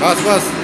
Was, was?